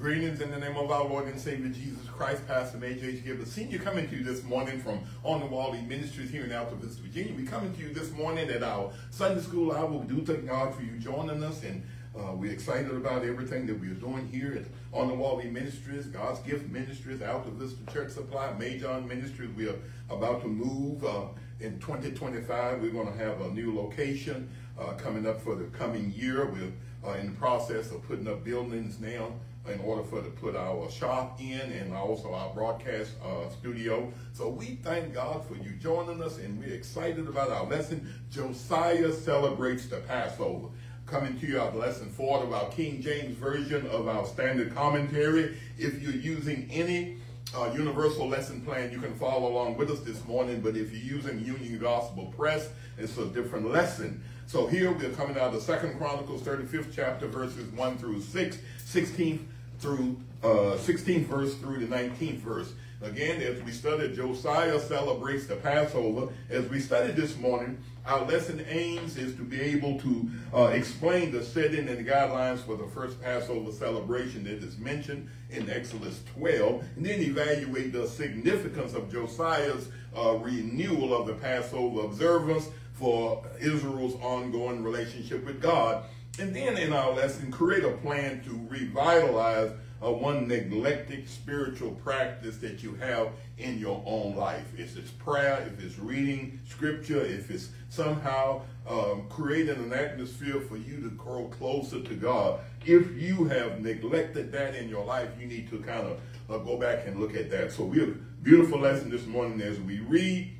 Greetings in the name of our Lord and Savior Jesus Christ, Pastor Major H. Gilbert Senior, coming to you this morning from On the Wall Ministries here in Altavista, Virginia. We're coming to you this morning at our Sunday school hour. We do thank God for you joining us, and uh, we're excited about everything that we're doing here at On the Wall Ministries, God's Gift Ministries, Altavista Church Supply, Major Ministries. We are about to move uh, in 2025. We're going to have a new location uh, coming up for the coming year. We're uh, in the process of putting up buildings now in order for to put our shop in and also our broadcast uh, studio. So we thank God for you joining us and we're excited about our lesson. Josiah celebrates the Passover. Coming to you our lesson four of our King James Version of our standard commentary. If you're using any uh, universal lesson plan, you can follow along with us this morning. But if you're using Union Gospel Press, it's a different lesson. So here we're coming out of the Second Chronicles 35th chapter, verses 1 through 6, 16th through uh, 16th verse through the 19th verse. Again, as we studied, Josiah celebrates the Passover. As we studied this morning, our lesson aims is to be able to uh, explain the setting and the guidelines for the first Passover celebration that is mentioned in Exodus 12, and then evaluate the significance of Josiah's uh, renewal of the Passover observance for Israel's ongoing relationship with God. And then in our lesson, create a plan to revitalize uh, one neglected spiritual practice that you have in your own life. If it's prayer, if it's reading scripture, if it's somehow um, creating an atmosphere for you to grow closer to God. If you have neglected that in your life, you need to kind of uh, go back and look at that. So we have a beautiful lesson this morning as we read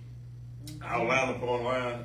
our line up online uh, uh,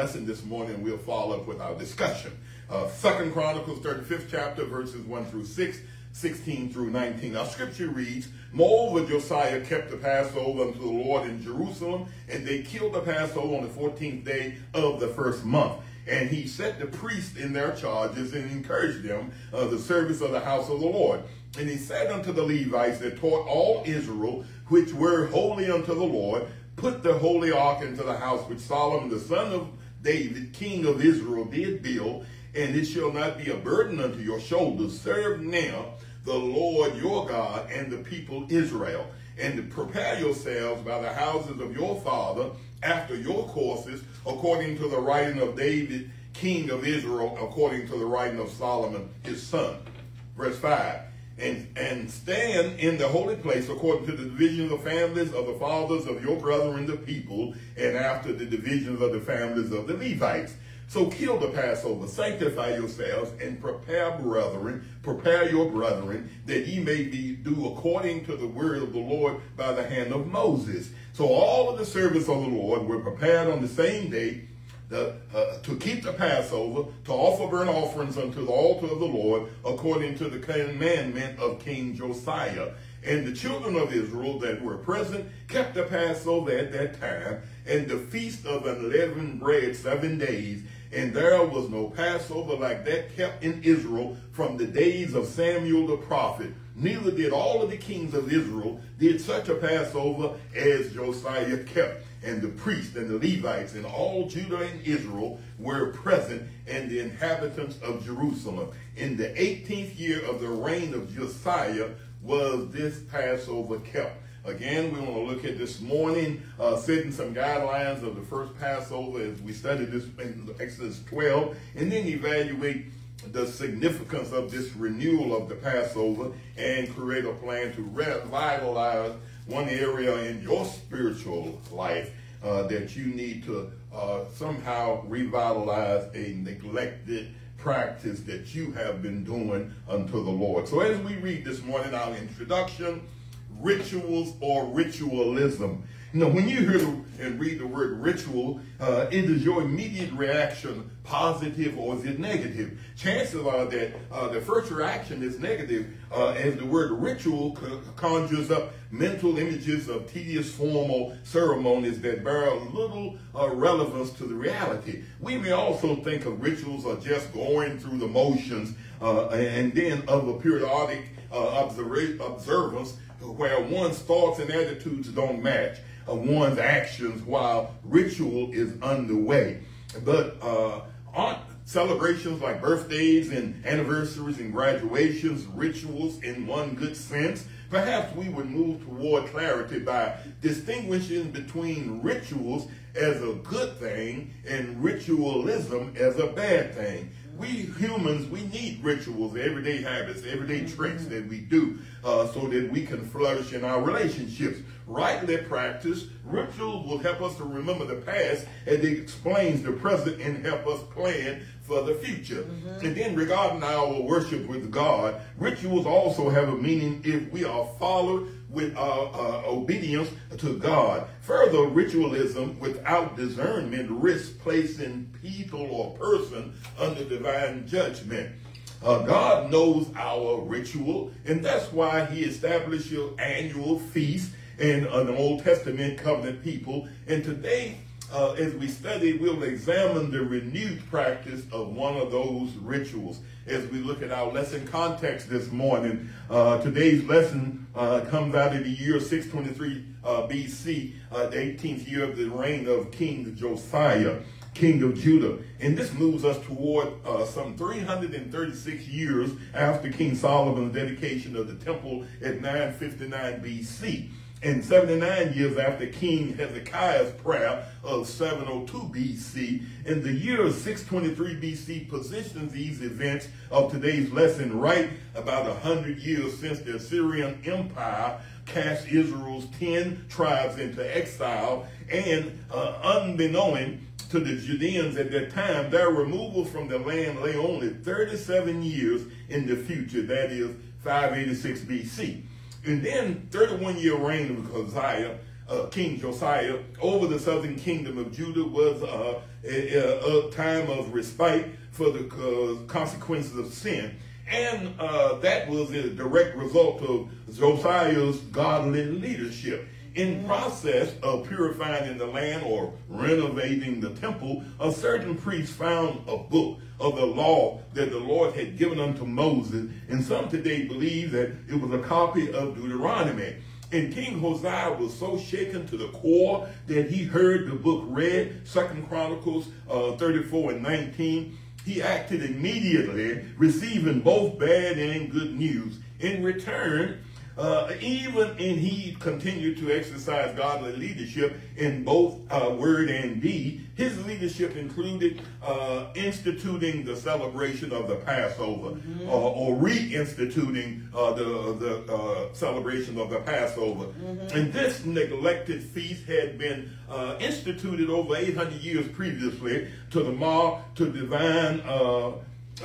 lesson this morning, we'll follow up with our discussion. Uh, Second Chronicles 35th chapter, verses 1 through 6, 16 through 19. Our scripture reads, Moreover, Josiah kept the Passover unto the Lord in Jerusalem, and they killed the Passover on the 14th day of the first month. And he set the priests in their charges and encouraged them uh, the service of the house of the Lord. And he said unto the Levites that taught all Israel, which were holy unto the Lord, put the holy ark into the house which Solomon the son of David, king of Israel, did build, and it shall not be a burden unto your shoulders. Serve now the Lord your God and the people Israel, and prepare yourselves by the houses of your father after your courses, according to the writing of David, king of Israel, according to the writing of Solomon his son. Verse 5 and, and stand in the holy place according to the divisions of families of the fathers of your brethren, the people, and after the divisions of the families of the Levites. So kill the Passover, sanctify yourselves, and prepare brethren, prepare your brethren, that ye may be do according to the word of the Lord by the hand of Moses. So all of the service of the Lord were prepared on the same day the, uh, to keep the Passover, to offer burnt offerings unto the altar of the Lord, according to the commandment of King Josiah. And the children of Israel that were present kept the Passover at that time, and the feast of unleavened bread seven days. And there was no Passover like that kept in Israel from the days of Samuel the prophet. Neither did all of the kings of Israel did such a Passover as Josiah kept and the priests and the Levites and all Judah and Israel were present and the inhabitants of Jerusalem. In the 18th year of the reign of Josiah was this Passover kept. Again, we want to look at this morning, uh, setting some guidelines of the first Passover as we studied this in Exodus 12, and then evaluate the significance of this renewal of the Passover and create a plan to revitalize one area in your spiritual life uh, that you need to uh, somehow revitalize a neglected practice that you have been doing unto the Lord. So as we read this morning our introduction, rituals or ritualism. Know, when you hear and read the word ritual, uh, it is your immediate reaction positive or is it negative? Chances are that uh, the first reaction is negative uh, as the word ritual conjures up mental images of tedious formal ceremonies that bear little uh, relevance to the reality. We may also think of rituals as just going through the motions uh, and then of a periodic uh, observance where one's thoughts and attitudes don't match uh, one's actions while ritual is underway. But uh, celebrations like birthdays and anniversaries and graduations, rituals in one good sense, perhaps we would move toward clarity by distinguishing between rituals as a good thing and ritualism as a bad thing we humans, we need rituals, everyday habits, everyday tricks that we do uh, so that we can flourish in our relationships. Rightly practiced, rituals will help us to remember the past and it explains the present and help us plan for the future. Mm-hmm. And then regarding our worship with God, rituals also have a meaning if we are followed with uh, uh, obedience to God. Further, ritualism without discernment risks placing people or person under divine judgment. Uh, God knows our ritual, and that's why he established your annual feast in an Old Testament covenant people. And today, uh, as we study, we'll examine the renewed practice of one of those rituals. As we look at our lesson context this morning, uh, today's lesson uh, comes out of the year 623 uh, BC, uh, the 18th year of the reign of King Josiah, king of Judah. And this moves us toward uh, some 336 years after King Solomon's dedication of the temple at 959 BC and 79 years after King Hezekiah's prayer of 702 BC, in the year 623 BC positions these events of today's lesson right about 100 years since the Assyrian Empire cast Israel's 10 tribes into exile, and uh, unbeknown to the Judeans at that time, their removal from the land lay only 37 years in the future, that is 586 BC. And then 31 year reign of Josiah, uh, King Josiah, over the southern kingdom of Judah was uh, a, a, time of respite for the uh, consequences of sin. And uh, that was a direct result of Josiah's godly leadership. In process of purifying in the land or renovating the temple, a certain priest found a book of the law that the Lord had given unto Moses. And some today believe that it was a copy of Deuteronomy. And King Hosea was so shaken to the core that he heard the book read, Second Chronicles uh, 34 and 19. He acted immediately, receiving both bad and good news. In return, uh, even and he continued to exercise godly leadership in both uh, word and deed. His leadership included uh, instituting the celebration of the Passover mm-hmm. Uh, or reinstituting uh, the, the uh, celebration of the Passover. Mm-hmm. And this neglected feast had been instituted over 800 years previously to the mark to divine uh,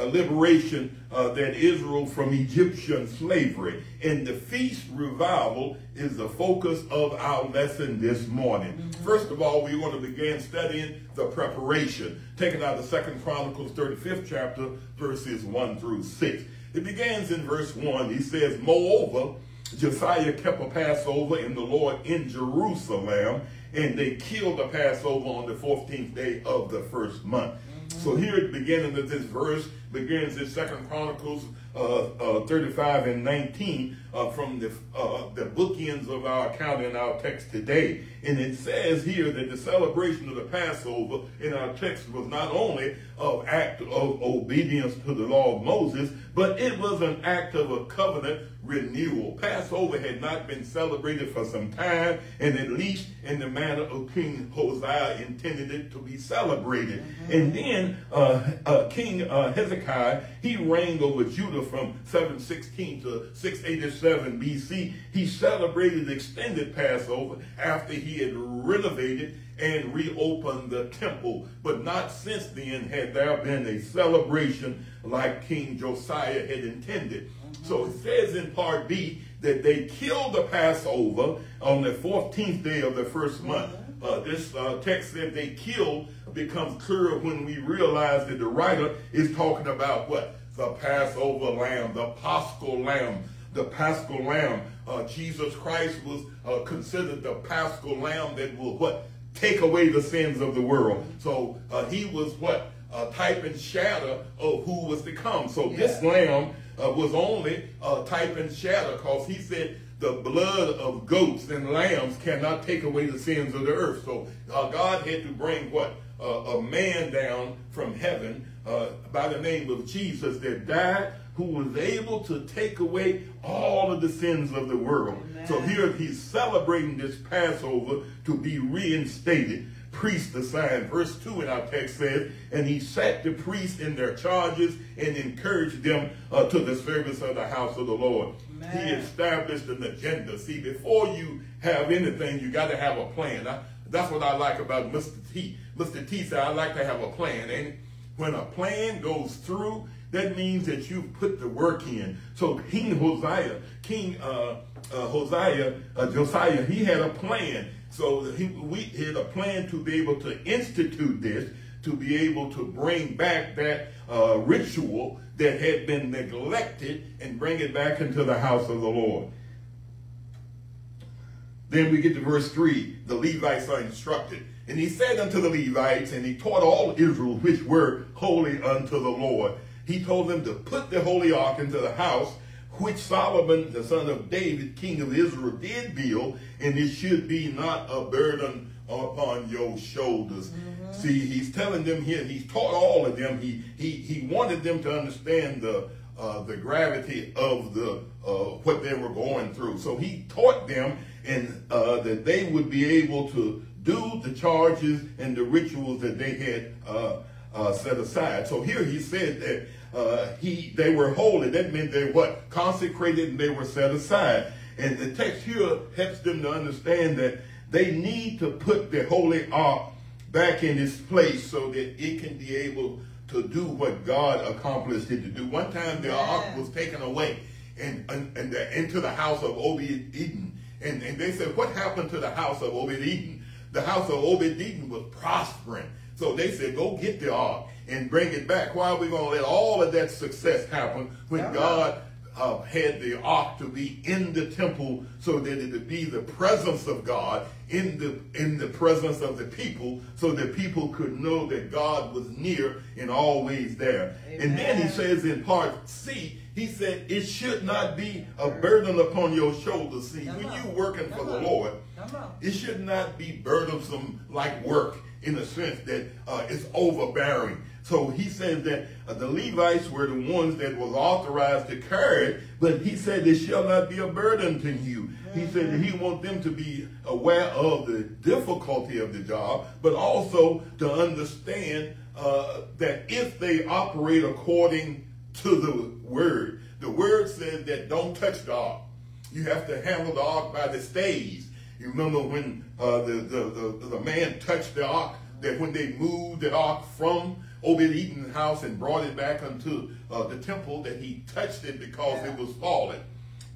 liberation uh, that Israel from Egyptian slavery. And the feast revival is the focus of our lesson this morning. Mm-hmm. First of all, we're going to begin studying the preparation, taken out of Second Chronicles 35th chapter, verses 1 through 6. It begins in verse 1. He says, Moreover, Josiah kept a Passover in the Lord in Jerusalem, and they killed the Passover on the 14th day of the first month. So here at the beginning of this verse begins in Second Chronicles uh, uh, 35 and 19 uh, from the, uh, the bookends of our account in our text today. And it says here that the celebration of the Passover in our text was not only an act of obedience to the law of Moses, but it was an act of a covenant renewal. Passover had not been celebrated for some time, and at least in the manner of King Hosea intended it to be celebrated. Mm-hmm. And then uh, uh, King uh, Hezekiah, he reigned over Judah from 716 to 687 BC. He celebrated extended Passover after he had renovated and reopened the temple. But not since then had there been a celebration like King Josiah had intended. So it says in part B that they killed the Passover on the 14th day of the first month. Uh, this uh, text said they killed becomes clearer when we realize that the writer is talking about what? The Passover lamb, the Paschal lamb, the Paschal lamb. Uh, Jesus Christ was uh, considered the Paschal lamb that will what? Take away the sins of the world. So uh, he was what? A type and shadow of who was to come. So yeah. this lamb uh, was only a type and shadow because he said the blood of goats and lambs cannot take away the sins of the earth. So uh, God had to bring what? Uh, a man down from heaven uh, by the name of Jesus that died, who was able to take away all of the sins of the world. Amen. So here he's celebrating this Passover to be reinstated priest assigned. Verse 2 in our text says, And he sat the priests in their charges and encouraged them uh, to the service of the house of the Lord. Man. He established an agenda. See, before you have anything, you got to have a plan. I, that's what I like about Mr. T. Mr. T said, I like to have a plan. And when a plan goes through, that means that you've put the work in. So King Hosea, King uh, uh, Hosea, uh, Josiah, he had a plan. So he, we had a plan to be able to institute this, to be able to bring back that uh, ritual that had been neglected and bring it back into the house of the Lord. Then we get to verse 3. The Levites are instructed. And he said unto the Levites, and he taught all Israel which were holy unto the Lord. He told them to put the holy ark into the house which Solomon, the son of David, king of Israel, did build, and it should be not a burden upon your shoulders. Mm-hmm. See, he's telling them here, he's taught all of them, he he he wanted them to understand the uh, the gravity of the uh, what they were going through. So he taught them and uh, that they would be able to do the charges and the rituals that they had uh, set aside. So here he said that uh, he they were holy. That meant they what consecrated and they were set aside. And the text here helps them to understand that they need to put the holy ark back in its place so that it can be able to do what God accomplished it to do. One time the yeah. ark was taken away and, and, and the, into the house of Obed-Edom. And, and they said, what happened to the house of Obed-Edom? The house of Obed-Edom was prospering. So they said, go get the ark and bring it back. Why are we going to let all of that success happen when yeah. God uh, had the ark to be in the temple so that it would be the presence of God in the in the presence of the people so that people could know that God was near and always there. Amen. And then he says in part C, he said, it should not be a burden upon your shoulders. See, Come when you're working Come for on. the Lord, it should not be burdensome like work in a sense that uh, it's overbearing. So he says that uh, the Levites were the ones that was authorized to carry it, but he said it shall not be a burden to you. He said that he wants them to be aware of the difficulty of the job, but also to understand uh, that if they operate according to the word, the word says that don't touch the ark. You have to handle the ark by the stays. You remember when uh, the, the, the, the man touched the ark, that when they moved the ark from Obed-Edom's house and brought it back unto uh, the temple that he touched it because yeah. it was fallen.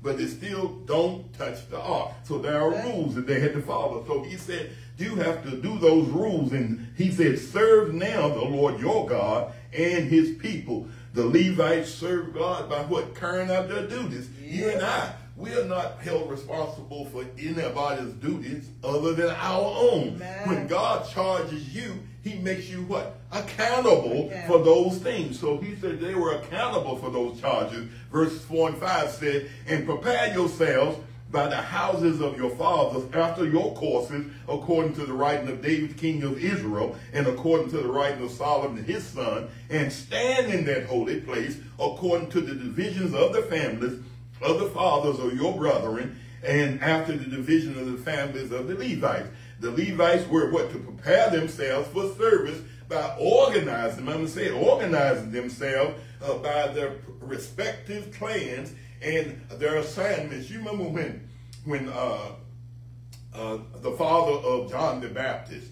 But they still don't touch the ark. So there are rules that they had to follow. So he said, you have to do those rules. And he said, serve now the Lord your God and his people. The Levites serve God by what? Carrying out their duties. Yeah. You and I, we are not held responsible for anybody's duties other than our own. Amen. When God charges you, he makes you what? Accountable for those things. So he said they were accountable for those charges. Verses 4 and 5 said, And prepare yourselves by the houses of your fathers after your courses, according to the writing of David, king of Israel, and according to the writing of Solomon his son, and stand in that holy place according to the divisions of the families of the fathers of your brethren, and after the division of the families of the Levites. The Levites were what? To prepare themselves for service by organizing, I'm going to say organizing themselves uh, by their respective clans and their assignments. You remember when, when uh, uh, the father of John the Baptist,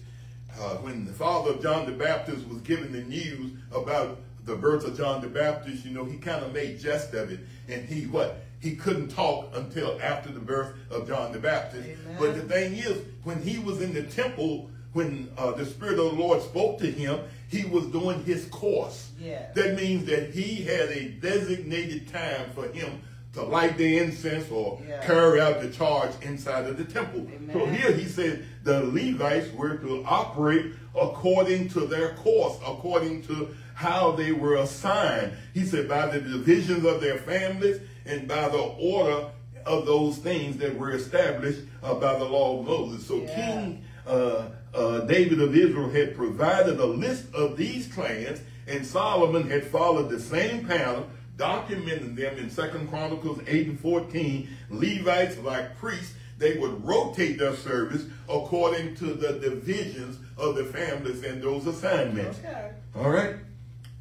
uh, when the father of John the Baptist was given the news about the birth of John the Baptist, you know, he kind of made jest of it. And he, what? He couldn't talk until after the birth of John the Baptist. Amen. But the thing is, when he was in the temple, when uh, the Spirit of the Lord spoke to him, he was doing his course. Yeah. That means that he had a designated time for him to light the incense or yeah. carry out the charge inside of the temple. Amen. So here he said the Levites were to operate according to their course, according to how they were assigned. He said by the divisions of their families and by the order of those things that were established uh, by the law of Moses. So yeah. King uh, uh, David of Israel had provided a list of these clans And Solomon had followed the same pattern, documenting them in Second Chronicles 8 and 14. Levites, like priests, they would rotate their service according to the divisions of the families and those assignments. Okay. All right.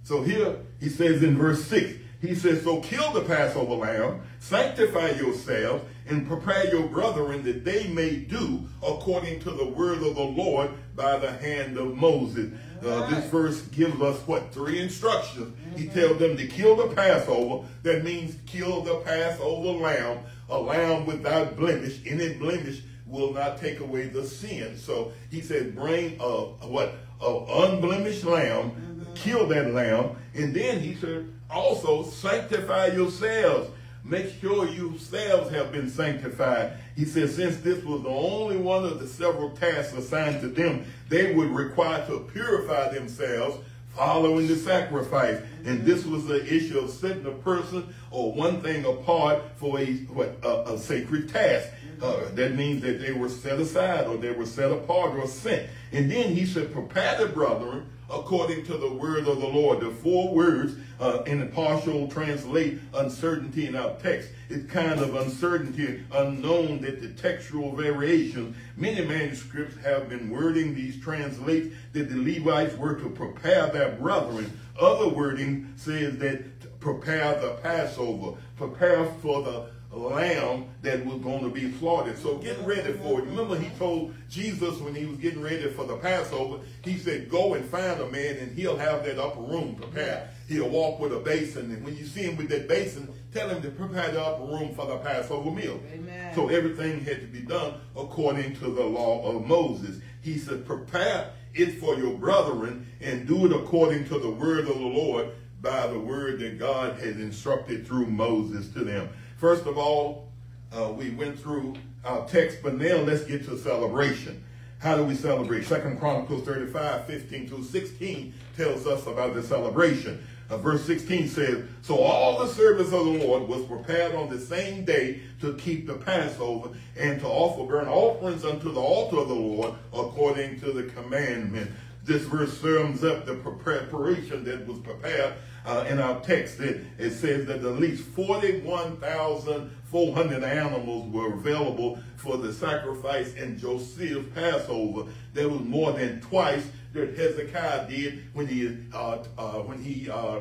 So here he says in verse 6, he says, So kill the Passover lamb, sanctify yourselves, and prepare your brethren that they may do according to the word of the Lord by the hand of Moses. Uh, this verse gives us what three instructions. He mm-hmm. tells them to kill the Passover. That means kill the Passover lamb, a lamb without blemish. Any blemish will not take away the sin. So he said, bring a what an unblemished lamb, mm-hmm. Kill that lamb, and then he said also sanctify yourselves Make sure yourselves have been sanctified. He says, since this was the only one of the several tasks assigned to them, they would require to purify themselves following the sacrifice. And this was the issue of setting a person or one thing apart for a, what, a, a sacred task. Uh, that means that they were set aside or they were set apart or sent. And then he said, prepare the brethren according to the word of the Lord. The four words uh, in the partial translate uncertainty in our text. It's kind of uncertainty unknown that the textual variations, many manuscripts have been wording these translates that the Levites were to prepare their brethren. Other wording says that prepare the Passover, prepare for the lamb that was going to be slaughtered. So get ready for it. Remember he told Jesus when he was getting ready for the Passover, he said, go and find a man and he'll have that upper room prepared. He'll walk with a basin. And when you see him with that basin, tell him to prepare the upper room for the Passover meal. Amen. So everything had to be done according to the law of Moses. He said, prepare it for your brethren and do it according to the word of the Lord by the word that God has instructed through Moses to them. First of all, uh, we went through our text, but now let's get to celebration. How do we celebrate? Second Chronicles 35, 15 through 16 tells us about the celebration. Uh, verse 16 says, So all the service of the Lord was prepared on the same day to keep the Passover and to offer burnt offerings unto the altar of the Lord according to the commandment. This verse sums up the preparation that was prepared uh, in our text. It, it says that at least 41,400 animals were available for the sacrifice in Joseph's Passover. There was more than twice that Hezekiah did when he uh, uh, when he uh,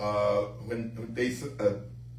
uh, when they uh,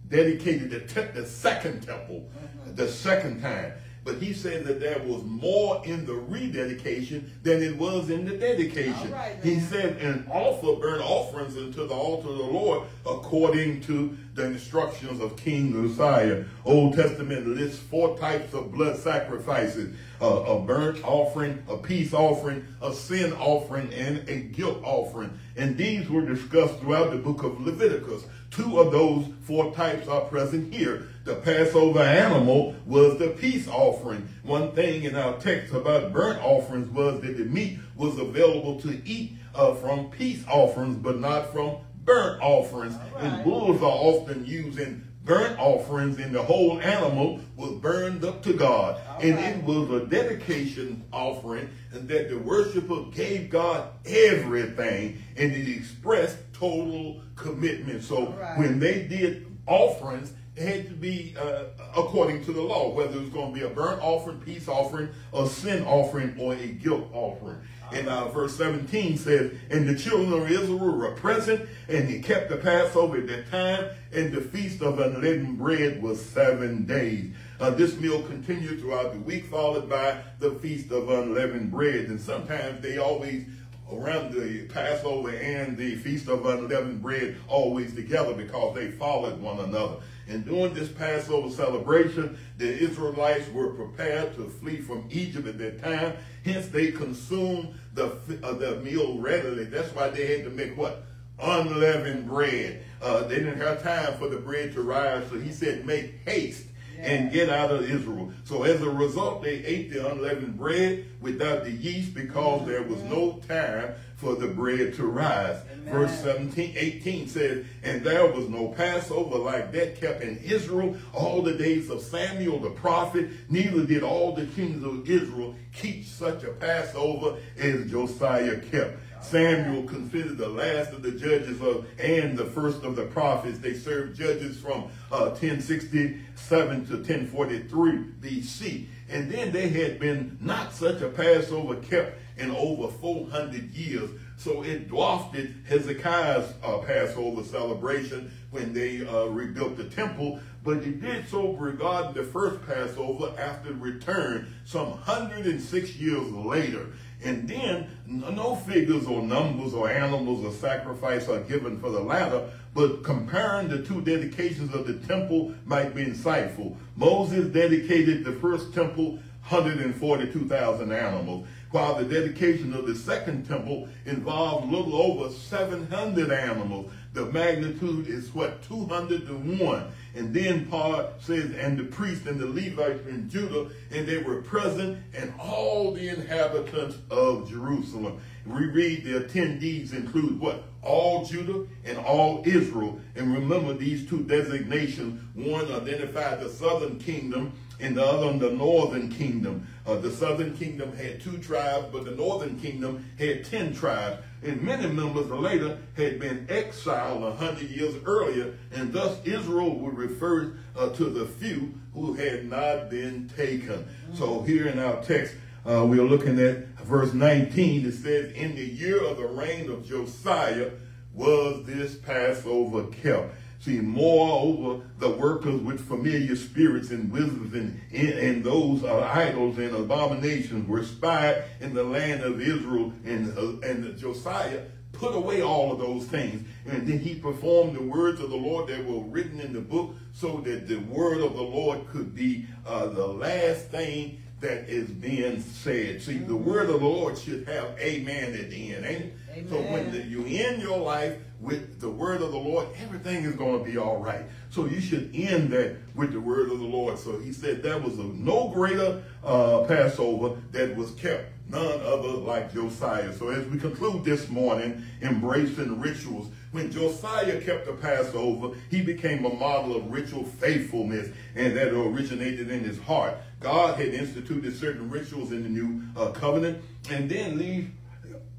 dedicated the, the second temple, mm -hmm. the second time. But he said that there was more in the rededication than it was in the dedication. Right, he said, and offer burnt offerings unto the altar of the Lord according to the instructions of King Uzziah. Old Testament lists four types of blood sacrifices. Uh, a burnt offering, a peace offering, a sin offering, and a guilt offering. And these were discussed throughout the book of Leviticus. Two of those four types are present here. The Passover animal was the peace offering. One thing in our text about burnt offerings was that the meat was available to eat uh, from peace offerings, but not from burnt offerings. Right. And bulls are often used in burnt offerings, and the whole animal was burned up to God. All and right. it was a dedication offering, and that the worshiper gave God everything, and it expressed total commitment. So right. when they did offerings, it had to be uh, according to the law, whether it was going to be a burnt offering, peace offering, a sin offering, or a guilt offering. And uh, verse 17 says, And the children of Israel were present, and he kept the Passover at that time, and the feast of unleavened bread was seven days. Uh, this meal continued throughout the week, followed by the feast of unleavened bread. And sometimes they always around the Passover and the Feast of Unleavened Bread always together because they followed one another. And during this Passover celebration, the Israelites were prepared to flee from Egypt at that time. Hence, they consumed the, uh, the meal readily. That's why they had to make what? Unleavened bread. Uh, they didn't have time for the bread to rise, so he said, make haste and get out of Israel. So as a result, they ate the unleavened bread without the yeast because there was no time for the bread to rise. Amen. Verse 17, 18 says, And there was no Passover like that kept in Israel all the days of Samuel the prophet, neither did all the kings of Israel keep such a Passover as Josiah kept. Samuel considered the last of the judges of and the first of the prophets. They served judges from uh, 1067 to 1043 BC. And then they had been not such a Passover kept in over 400 years. So it dwarfed Hezekiah's uh, Passover celebration when they uh, rebuilt the temple. But it did so regarding the first Passover after return some 106 years later. And then no figures or numbers or animals or sacrifice are given for the latter, but comparing the two dedications of the temple might be insightful. Moses dedicated the first temple 142,000 animals, while the dedication of the second temple involved little over 700 animals. The magnitude is what, 200 to 1. And then Paul says, and the priests and the Levites in Judah, and they were present, and all the inhabitants of Jerusalem. We read the attendees include what? All Judah and all Israel. And remember these two designations. One identified the southern kingdom and the other the northern kingdom. Uh, the southern kingdom had two tribes, but the northern kingdom had ten tribes. And many members later had been exiled a hundred years earlier, and thus Israel would refer uh, to the few who had not been taken. So here in our text, uh, we are looking at verse 19. It says, In the year of the reign of Josiah was this Passover kept. See, moreover, the workers with familiar spirits and wizards and, and, and those uh, idols and abominations were spied in the land of Israel, and, uh, and Josiah put away all of those things. And then he performed the words of the Lord that were written in the book so that the word of the Lord could be uh, the last thing that is being said. See, the word of the Lord should have amen at the end, ain't it? Amen. So when the, you end your life with the word of the Lord, everything is going to be all right. So you should end that with the word of the Lord. So he said that was a no greater uh, Passover that was kept, none other like Josiah. So as we conclude this morning, embracing rituals, when Josiah kept the Passover, he became a model of ritual faithfulness, and that originated in his heart. God had instituted certain rituals in the new uh, covenant, and then leave,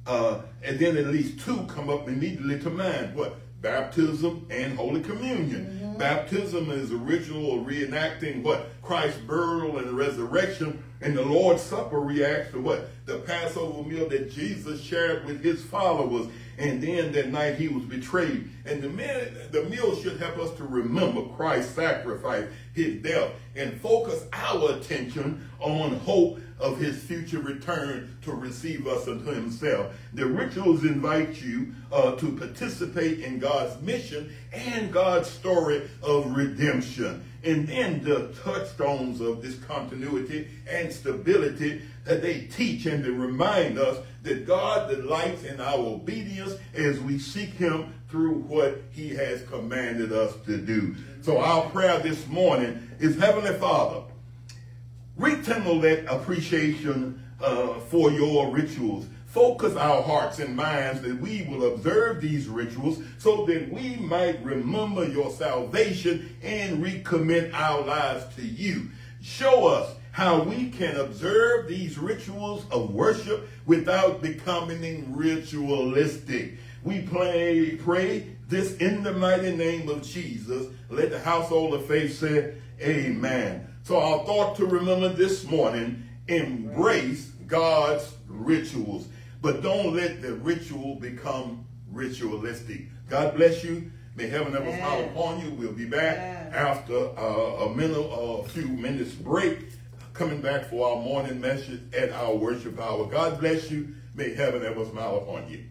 uh, and then at least two come up immediately to mind. What? Baptism and Holy Communion. Mm -hmm. Baptism is a ritual of reenacting what? Christ's burial and resurrection. And the Lord's Supper reacts to what? The Passover meal that Jesus shared with his followers. And then that night he was betrayed. And the, the meal should help us to remember Christ's sacrifice, his death, and focus our attention on hope of his future return to receive us unto himself. The rituals invite you uh, to participate in God's mission and God's story of redemption. And then the touchstones of this continuity and stability that they teach and they remind us that God delights in our obedience as we seek him through what he has commanded us to do. So our prayer this morning is, Heavenly Father, rekindle that appreciation uh, for your rituals. Focus our hearts and minds that we will observe these rituals so that we might remember your salvation and recommit our lives to you. Show us how we can observe these rituals of worship without becoming ritualistic. We pray, pray this in the mighty name of Jesus. Let the household of faith say, Amen. So our thought to remember this morning, embrace God's rituals, but don't let the ritual become ritualistic. God bless you. May heaven ever smile upon you. We'll be back after uh, a minute, a few minutes break coming back for our morning message at our worship hour. God bless you. May heaven ever smile upon you.